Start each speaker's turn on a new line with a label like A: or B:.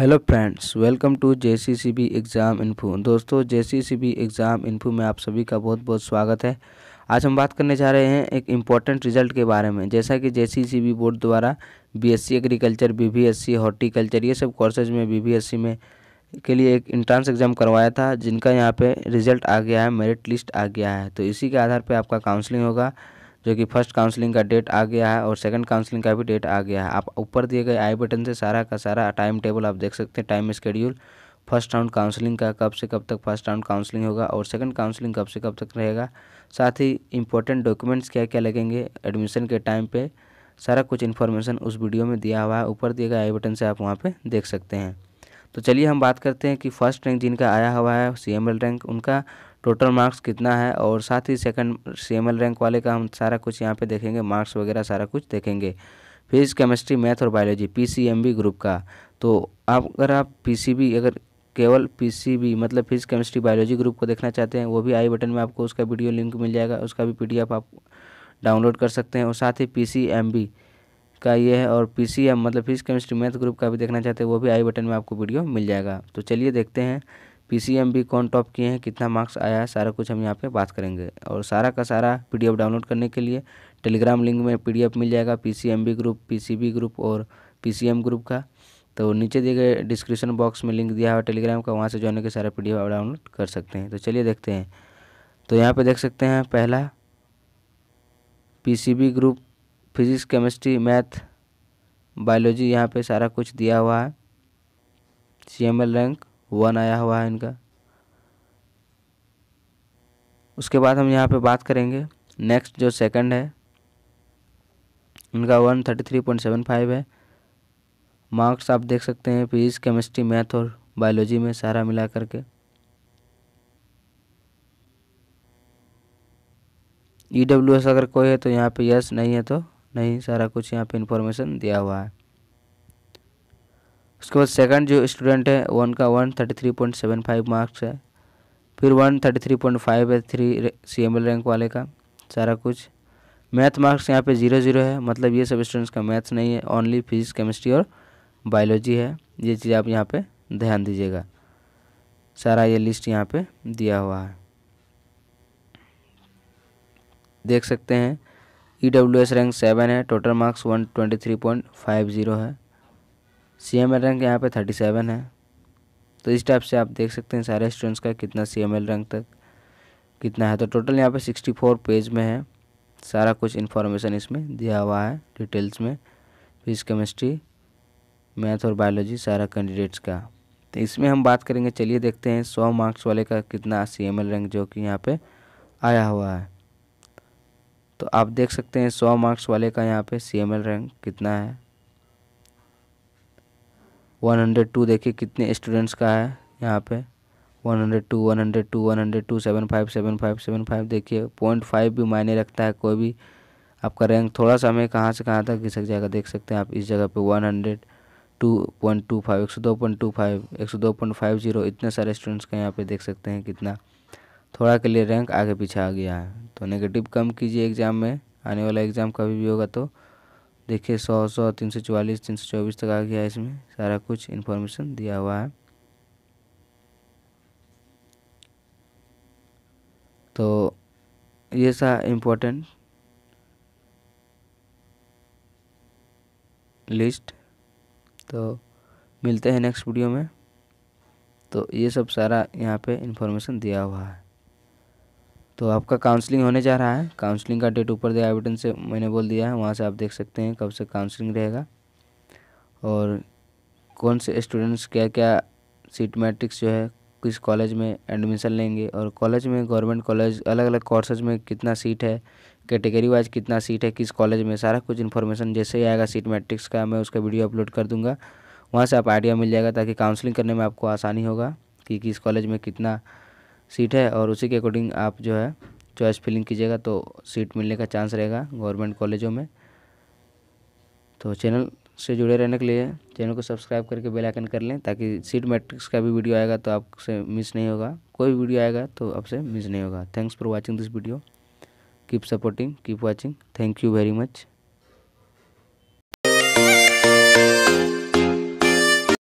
A: Hello friends, welcome to J C exam info. दोस्तों J C exam info में आप सभी का बहुत बहुत स्वागत है। आज हम बात करने जा रहे हैं एक इंपॉर्टेंट रिज़ल्ट के बारे में। जैसा कि जे सी बोर्ड द्वारा B S C agriculture B B S C horticulture ये सब कोर्सेज में बी बी एस सी में के लिए एक इंट्रांस एग्ज़ाम करवाया था, जिनका यहाँ पर रिज़ल्ट आ गया है मेरिट लिस्ट आ गया है। तो इसी के आधार पर आपका काउंसलिंग होगा। जो कि फ़र्स्ट काउंसलिंग का डेट आ गया है और सेकंड काउंसलिंग का भी डेट आ गया है। आप ऊपर दिए गए आई बटन से सारा का सारा टाइम टेबल आप देख सकते हैं time schedule first round counselling का कब से कब तक फ़र्स्ट राउंड काउंसलिंग होगा और सेकंड काउंसलिंग कब से कब तक रहेगा। साथ ही इंपॉर्टेंट डॉक्यूमेंट्स क्या क्या लगेंगे एडमिशन के टाइम पे, सारा कुछ इन्फॉर्मेशन उस वीडियो में दिया हुआ है। ऊपर दिए गए आई बटन से आप वहाँ पर देख सकते हैं। तो चलिए हम बात करते हैं कि फ़र्स्ट रैंक जिनका आया हुआ है सीएमएल रैंक उनका टोटल मार्क्स कितना है? और साथ ही सेकंड सीएमएल रैंक वाले का हम सारा कुछ यहाँ पे देखेंगे मार्क्स वगैरह सारा कुछ देखेंगे। फिजिक्स केमिस्ट्री मैथ और बायोलॉजी पीसीएमबी ग्रुप का। तो आप, अगर आप पीसीबी अगर केवल पीसीबी मतलब फिजिक्स केमिस्ट्री बायोलॉजी ग्रुप को देखना चाहते हैं, वो भी आई बटन में आपको उसका वीडियो लिंक मिल जाएगा, उसका भी पीडीएफ आप डाउनलोड कर सकते हैं। और साथ ही पीसीएमबी का ये है, और पीसीएम मतलब फिजिक्स केमिस्ट्री मैथ ग्रुप का भी देखना चाहते हैं, वो भी आई बटन में आपको वीडियो मिल जाएगा। तो चलिए देखते हैं। पीसीएम भी कौन टॉप किए हैं, कितना मार्क्स आया है, सारा कुछ हम यहाँ पे बात करेंगे। और सारा का सारा पीडीएफ डाउनलोड करने के लिए टेलीग्राम लिंक में पीडीएफ मिल जाएगा पीसीएमबी ग्रुप पीसीबी ग्रुप और पीसीएम ग्रुप का। तो नीचे दिए गए डिस्क्रिप्शन बॉक्स में लिंक दिया हुआ टेलीग्राम का, वहाँ से जाने के सारा पी डी डाउनलोड कर सकते हैं। तो चलिए देखते हैं। तो यहाँ पर देख सकते हैं पहला P group physics chemistry math biology यहाँ पे सारा कुछ दिया हुआ है। सी रैंक वन आया हुआ है इनका। उसके बाद हम यहाँ पे बात करेंगे। नेक्स्ट जो सेकंड है, इनका one thirty three point seven five है। मार्क्स आप देख सकते हैं फिजिक्स केमिस्ट्री मैथ और बायोलॉजी में सारा मिला करके। ई डब्ल्यू एस अगर कोई है तो यहाँ पे यस नहीं है तो नहीं, सारा कुछ यहाँ पे इंफॉर्मेशन दिया हुआ है। उसके बाद सेकंड जो स्टूडेंट है वन का one thirty three point seven five marks है। फिर one thirty three point five है three C M L rank वाले का, सारा कुछ। मैथ मार्क्स यहाँ पे ज़ीरो ज़ीरो है मतलब ये सब स्टूडेंट्स का मैथ्स नहीं है ओनली फिजिक्स केमिस्ट्री और बायोलॉजी है। ये चीज़ आप यहाँ पे ध्यान दीजिएगा। सारा ये लिस्ट यहाँ पे दिया हुआ है। देख सकते हैं E W S rank seven है total marks one twenty three point five zero है। सी एम एल रैंक यहाँ पे थर्टी सेवन है। तो इस टाइप से आप देख सकते हैं सारे स्टूडेंट्स का कितना सी एम एल रैंक तक कितना है। तो टोटल यहाँ पे सिक्सटी फोर पेज में है। सारा कुछ इन्फॉर्मेशन इसमें दिया हुआ है डिटेल्स में। फिजिक्स केमिस्ट्री मैथ और बायोलॉजी सारा कैंडिडेट्स का। तो इसमें हम बात करेंगे, चलिए देखते हैं सौ मार्क्स वाले का कितना सी एम एल रैंक जो कि यहाँ पे आया हुआ है। तो आप देख सकते हैं सौ मार्क्स वाले का यहाँ पे सी एम एल रैंक कितना है। वन हंड्रेड टू देखिए कितने स्टूडेंट्स का है यहाँ पे। One hundred two, one hundred two, one hundred two, seven five seven five seven five देखिए। पॉइंट फाइव भी मायने रखता है कोई भी। आपका रैंक थोड़ा सा हमें कहाँ से कहाँ तक घिसक जाएगा देख सकते हैं आप इस जगह पे। One hundred two point two five, एक सौ दो पॉइंट टू फाइव, एक सौ दो पॉइंट फाइव ज़ीरो, इतने सारे स्टूडेंट्स का यहाँ पे देख सकते हैं कितना। थोड़ा के लिए रैंक आगे पीछे आ गया है। तो नेगेटिव कम कीजिए एग्ज़ाम में, आने वाला एग्ज़ाम कभी भी होगा तो। देखिए, सौ सौ, तीन सौ चवालीस, तीन सौ चौबीस तक आ गया इसमें। सारा कुछ इन्फॉर्मेशन दिया हुआ है। तो ये सा इम्पोर्टेंट लिस्ट तो मिलते हैं नेक्स्ट वीडियो में। तो ये सब सारा यहाँ पे इन्फॉर्मेशन दिया हुआ है। तो आपका काउंसलिंग होने जा रहा है। काउंसलिंग का डेट ऊपर दिया बटन से मैंने बोल दिया है। वहाँ से आप देख सकते हैं कब से काउंसलिंग रहेगा। और कौन से स्टूडेंट्स क्या क्या सीट मैट्रिक्स जो है, किस कॉलेज में एडमिशन लेंगे? और कॉलेज में गवर्नमेंट कॉलेज अलग अलग कोर्सेज में कितना सीट है? कैटेगरी वाइज कितना सीट है? किस कॉलेज में? सारा कुछ इन्फॉर्मेशन जैसे ही आएगा सीट मैट्रिक्स का, मैं उसका वीडियो अपलोड कर दूँगा। वहाँ से आप आइडिया मिल जाएगा ताकि काउंसलिंग करने में आपको आसानी होगा कि किस कॉलेज में कितना सीट है और उसी के अकॉर्डिंग आप जो है चॉइस फिलिंग कीजिएगा तो सीट मिलने का चांस रहेगा गवर्नमेंट कॉलेजों में। तो चैनल से जुड़े रहने के लिए चैनल को सब्सक्राइब करके बेल आइकन कर लें ताकि सीट मैट्रिक्स का भी वीडियो आएगा तो आपसे मिस नहीं होगा। कोई भी वीडियो आएगा तो आपसे मिस नहीं होगा। Thanks for watching this video keep supporting keep watching thank you very much